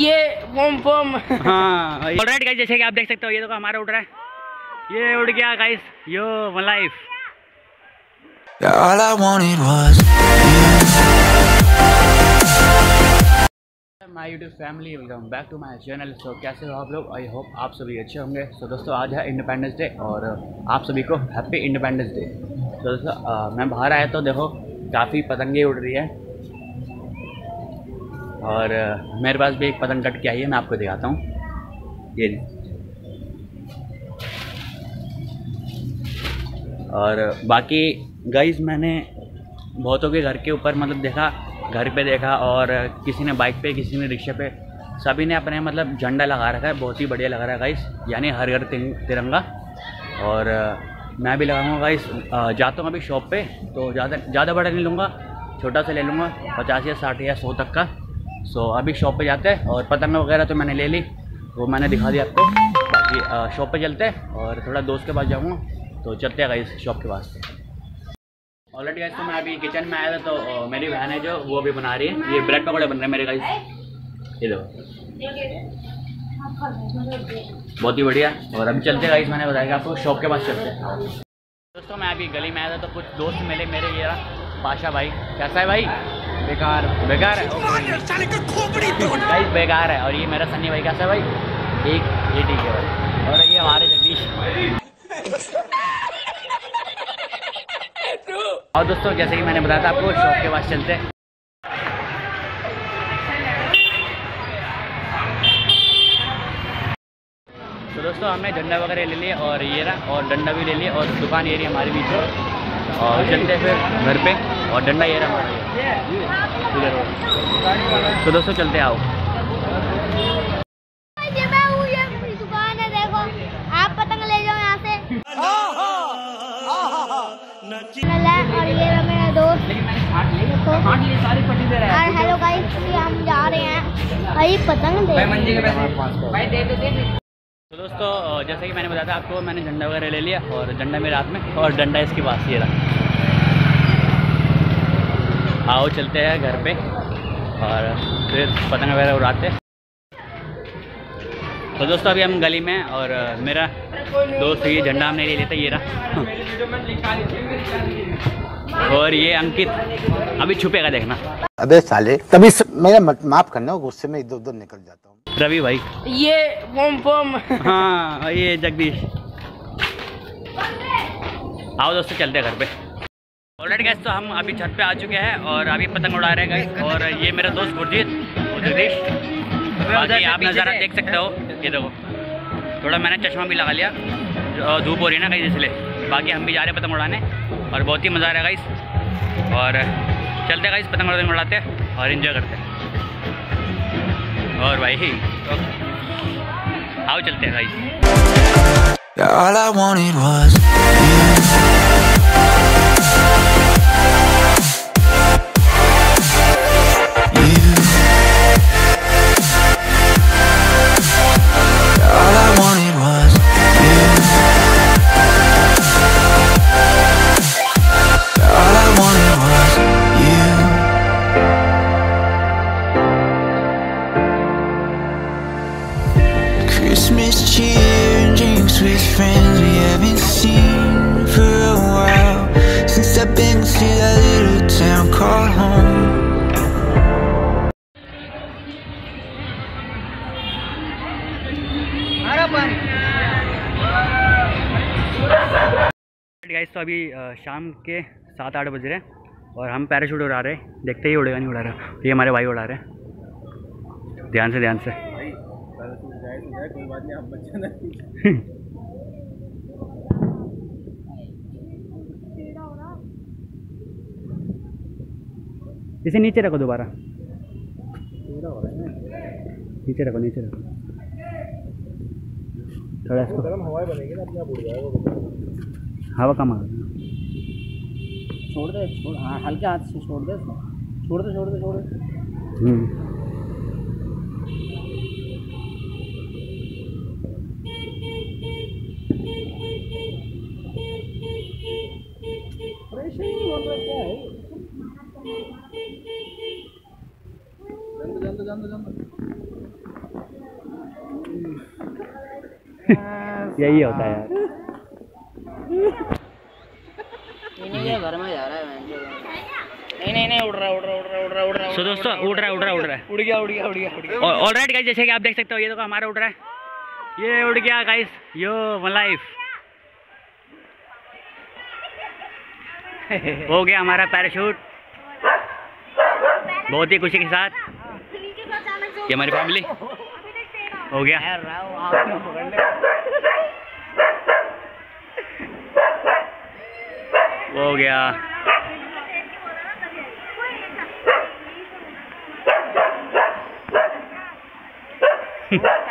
ये बम बम। हाँ alright guys जैसे कि आप देख सकते हो ये तो हमारा उड़ रहा है। ये उड़ गया guys yo life all I wanted was my YouTube family welcome back to my channel so कैसे हो आप लोग? आई होप आप सभी अच्छे होंगे। सो so, दोस्तों आज है इंडिपेंडेंस डे और आप सभी को हैप्पी इंडिपेंडेंस डे तो दोस्तों अ, मैं बाहर आया तो देखो काफ़ी पतंगे उड़ रही है। और मेरे पास भी एक पतंग कट के आई है, मैं आपको दिखाता हूँ। ये। और, बाकी गाइस मैंने बहुतों के घर के ऊपर मतलब देखा, घर पे देखा और किसी ने बाइक पे, किसी ने रिक्शे पे, सभी ने अपने मतलब झंडा लगा रखा है, बहुत ही बढ़िया लग रहा है गाइस यानी हर घर तिरंगा और, मैं भी लगाऊँगा गाइस जाता हूँ अभी शॉप पे तो ज़्यादा ज़्यादा बड़ा नहीं लूँगा, छोटा सा ले लूँगा, पचास या साठ या सौ तक का। सो अभी शॉप पे जाते हैं और पतंग वगैरह तो मैंने ले ली, वो मैंने दिखा दिया आपको। बाकी शॉप पे चलते हैं और थोड़ा दोस्त के पास जाऊँगा तो चलते हैं गाइस शॉप के पास। ऑलरेडी गाइस तो मैं अभी किचन में आया था तो मेरी बहन है जो, वो अभी बना रही है। ये ब्रेड पकौड़े बन रहे हैं मेरे गाइस ये देखो बहुत ही बढ़िया। और अभी चलते गाइस मैंने बताया आपको शॉप के पास चलते दोस्तों, मैं अभी गली में आया था तो कुछ दोस्त मिले मेरे, ये पाशा भाई। कैसा है भाई? बेकार बेकार है। भाई बेकार है। और ये मेरा सन्नी भाई कैसा है भाई? एक ये ठीक है भाई। और ये हमारे जगदीश। और दोस्तों जैसे कि मैंने बताया था आपको शॉप के पास चलते हैं। तो दोस्तों हमने झंडा वगैरह ले लिया और ये रहा और डंडा भी ले लिया और दुकान ये रही हमारे बीच में। और चलते फिर घर पे। और डंडा ये रहा तो दोस्तों चलते आओ और ये मेरा दोस्त और हेलो हम जा रहे हैं भाई पतंग दे तो दोस्तों, जैसे कि मैंने बताया था, आपको मैंने झंडा वगैरह ले लिया और झंडा मेरे हाथ में और डंडा इसके पास, ये रहा। आओ चलते हैं घर पे और फिर पतंग वगैरह उड़ाते तो दोस्तों अभी हम गली में और मेरा दोस्त ये झंडा हमने ले था ये रहा। और ये अंकित अभी छुपेगा देखना। अबे साले तभी. मेरा माफ़ करना गुस्से में इधर उधर निकल जाता हूँ। रवि भाई। ये बम बम। हाँ ये जगदीश। आओ दोस्तों चलते हैं घर पे। ऑलरेडी गैस तो हम अभी छत पे आ चुके हैं और अभी पतंग उड़ा रहे हैं और ये मेरा दोस्त गुरजीत और जगदीश बाकी आप नज़ारा देख सकते हो। ये देखो थोड़ा मैंने चश्मा भी लगा लिया। धूप हो रही है ना कहीं इसलिए। बाकी हम भी जा रहे हैं पतंग उड़ाने और बहुत ही मज़ा आ रहा है गाइस और चलते गाइस पतंग वतंग उड़ाते और इन्जॉय करते और भाई आओ चलते हैं guys all I wanted was you. Guys तो अभी शाम के सात आठ बज रहे हैं और हम पैराशूट उड़ा रहे हैं। देखते ही उड़ेगा, नहीं उड़ा रहा। ये हमारे भाई उड़ा रहे हैं। ध्यान से ध्यान से। इसे नीचे रखो दोबारा। नीचे रखो नीचे रखो। थोड़ा इसको हवा कम आ गई। छोड़ दे छोड़ हाँ हल्के हाथ से छोड़ दे छोड़ दे छोड़ दे छोड़ दे। हम्म। यही होता है यार। है। नहीं नहीं नहीं उड़ रहा उड़ रहा उड़ रहा उड़ रहा उड़ रहा सो दोस्तों उड़ रहा उड़ रहा उड़ रहा। उड़ गया उड़ गया उड़ गया ऑल राइट गाइस जैसे कि आप देख सकते हो ये देखो हमारा उड़ रहा है। ये उड़ गया गाइस यो लाइफ हो गया हमारा पैराशूट बहुत ही खुशी के साथ ये हमारी फैमिली हो गया। ले हो गया। कोई